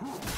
Huh?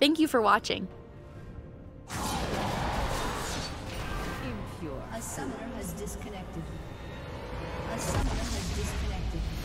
Thank you for watching. Impure. A summoner has disconnected. A summoner has disconnected.